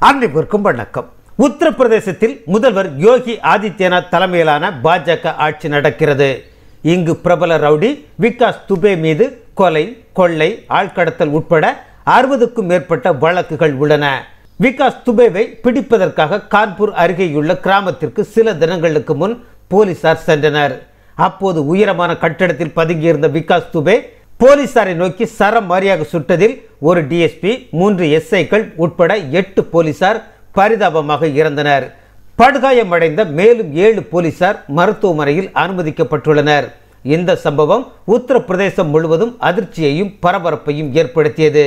அனைவருக்கும் வணக்கம். உத்தரப்பிரதேசத்தில் முதல்வர் யோகி ஆதித்யநாத் தலைமையிலான பாஜக ஆட்சி நடக்கிறது. இங்கு பிரபல ரவுடி விகாஸ் துபே மீது கொலை கொள்ளை ஆழ்கடத்தல் உட்பட அறுபதுக்கும் மேற்பட்ட வழக்குகள் உள்ளன. விகாஸ் துபேவை பிடிப்பதற்காக கான்பூர் அருகேயுள்ள கிராமத்திற்கு சில தினங்களுக்கு முன் போலீசார் சென்றனர். அப்போது உயரமான கட்டடத்தில் பதுங்கியிருந்த விகாஸ் துபே போலீசாரை நோக்கி சரமாரியாக சுட்டதில் ஒரு டிஎஸ்பி மூன்று எஸ்ஐக்கள் உட்பட எட்டு போலீசார் பரிதாபமாக இறந்தனர். படுகாயமடைந்த மேலும் ஏழு போலீசார் மருத்துவமனையில் அனுமதிக்கப்பட்டுள்ளனர். இந்த சம்பவம் உத்தரப்பிரதேசம் முழுவதும் அதிர்ச்சியையும் பரபரப்பையும் ஏற்படுத்தியது.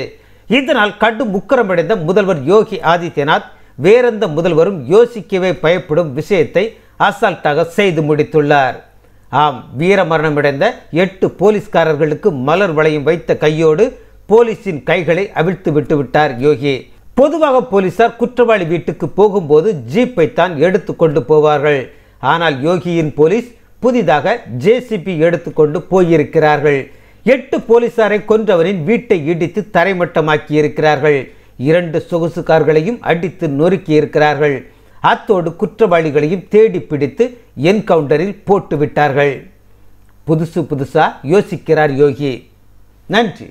இதனால் கடும் முக்கரமடைந்த முதல்வர் யோகி ஆதித்யநாத் வேறெந்த முதல்வரும் யோசிக்கவே பயப்படும் விஷயத்தை அசால்ட்டாக செய்து முடித்துள்ளார். ஆம் வீரமரணமடைந்த எட்டு போலீஸ்காரர்களுக்கு மலர் வளையம் வைத்த கையோடு போலீசின் கைகளை அவிழ்த்து விட்டு விட்டார் யோகி. பொதுவாக போலீசார் குற்றவாளி வீட்டுக்கு போகும்போது ஜீப்பை தான் எடுத்து கொண்டு போவார்கள். ஆனால் யோகியின் போலீஸ் புதிதாக ஜேசிபி எடுத்துக்கொண்டு போயிருக்கிறார்கள். எட்டு போலீசாரை கொன்றவரின் வீட்டை இடித்து தரைமட்டமாக்கி இருக்கிறார்கள் இரண்டு சொகுசு கார்களையும் அடித்து நொறுக்கி இருக்கிறார்கள் அத்தோடு குற்றவாளிகளையும் தேடி பிடித்து என்கவுண்டரில் போட்டு விட்டார்கள் புதுசு புதுசா யோசிக்கிறார் யோகி. நன்றி.